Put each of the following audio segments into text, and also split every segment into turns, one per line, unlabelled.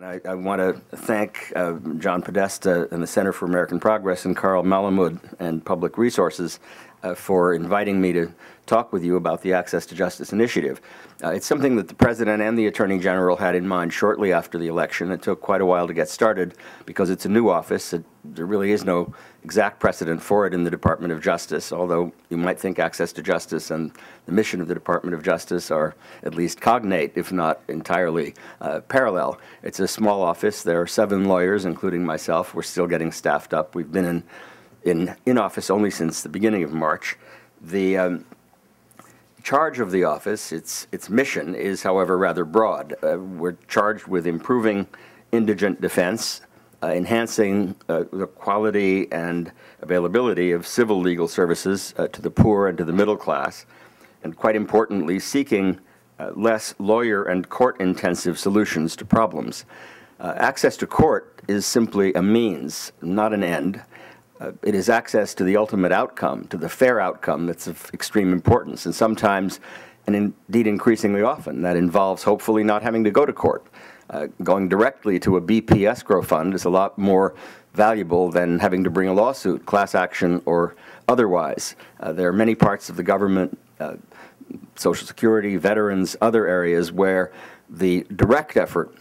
I, I want to thank uh, John Podesta and the Center for American Progress and Carl Malamud and Public Resources uh, for inviting me to talk with you about the Access to Justice Initiative. Uh, it's something that the President and the Attorney General had in mind shortly after the election. It took quite a while to get started because it's a new office. It, there really is no exact precedent for it in the Department of Justice, although you might think access to justice and the mission of the Department of Justice are at least cognate, if not entirely uh, parallel. It's a small office. There are seven lawyers, including myself. We're still getting staffed up. We've been in in, in office only since the beginning of March. The um, charge of the office, its, its mission, is, however, rather broad. Uh, we're charged with improving indigent defense, uh, enhancing uh, the quality and availability of civil legal services uh, to the poor and to the middle class, and quite importantly, seeking uh, less lawyer and court intensive solutions to problems. Uh, access to court is simply a means, not an end uh, it is access to the ultimate outcome, to the fair outcome that's of extreme importance. And sometimes, and indeed increasingly often, that involves hopefully not having to go to court. Uh, going directly to a BP escrow fund is a lot more valuable than having to bring a lawsuit, class action or otherwise. Uh, there are many parts of the government, uh, Social Security, veterans, other areas where the direct effort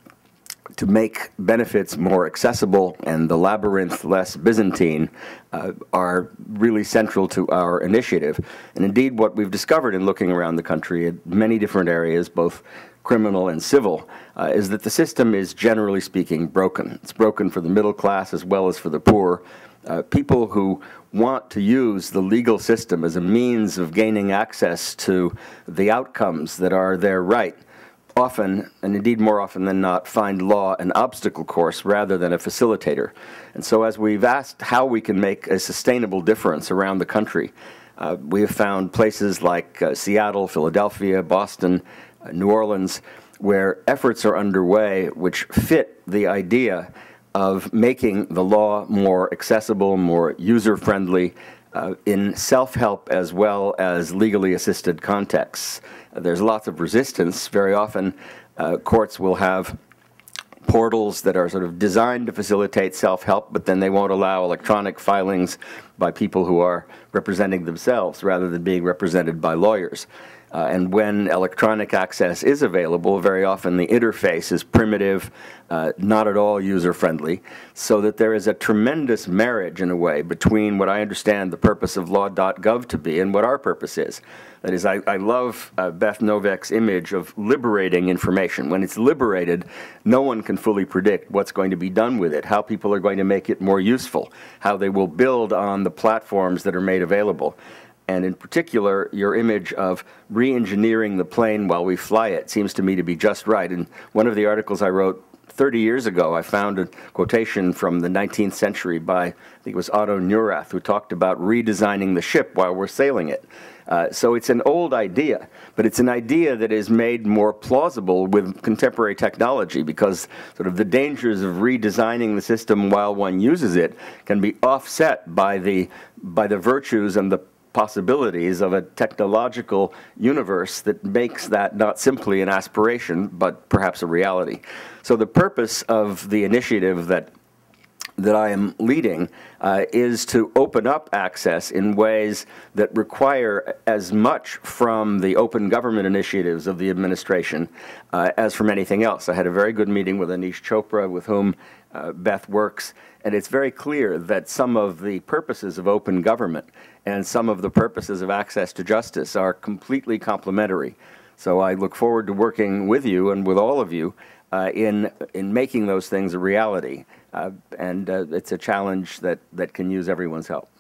to make benefits more accessible and the labyrinth less Byzantine uh, are really central to our initiative. And indeed, what we've discovered in looking around the country at many different areas, both criminal and civil, uh, is that the system is generally speaking broken. It's broken for the middle class as well as for the poor. Uh, people who want to use the legal system as a means of gaining access to the outcomes that are their right often, and indeed more often than not, find law an obstacle course rather than a facilitator. And so as we've asked how we can make a sustainable difference around the country, uh, we have found places like uh, Seattle, Philadelphia, Boston, uh, New Orleans, where efforts are underway which fit the idea of making the law more accessible, more user-friendly, uh, in self-help as well as legally assisted contexts. There's lots of resistance. Very often, uh, courts will have portals that are sort of designed to facilitate self-help, but then they won't allow electronic filings by people who are representing themselves rather than being represented by lawyers. Uh, and when electronic access is available, very often the interface is primitive, uh, not at all user-friendly, so that there is a tremendous marriage, in a way, between what I understand the purpose of law.gov to be and what our purpose is. That is, I, I love uh, Beth Noveck's image of liberating information. When it's liberated, no one can fully predict what's going to be done with it, how people are going to make it more useful, how they will build on the platforms that are made available and in particular, your image of re-engineering the plane while we fly it seems to me to be just right. In one of the articles I wrote 30 years ago, I found a quotation from the 19th century by, I think it was Otto Neurath, who talked about redesigning the ship while we're sailing it. Uh, so it's an old idea, but it's an idea that is made more plausible with contemporary technology because sort of the dangers of redesigning the system while one uses it can be offset by the, by the virtues and the possibilities of a technological universe that makes that not simply an aspiration, but perhaps a reality. So the purpose of the initiative that that I am leading uh, is to open up access in ways that require as much from the open government initiatives of the administration uh, as from anything else. I had a very good meeting with Aneesh Chopra, with whom uh, Beth works, and it's very clear that some of the purposes of open government and some of the purposes of access to justice are completely complementary. So I look forward to working with you and with all of you in, in making those things a reality. Uh, and uh, it's a challenge that, that can use everyone's help.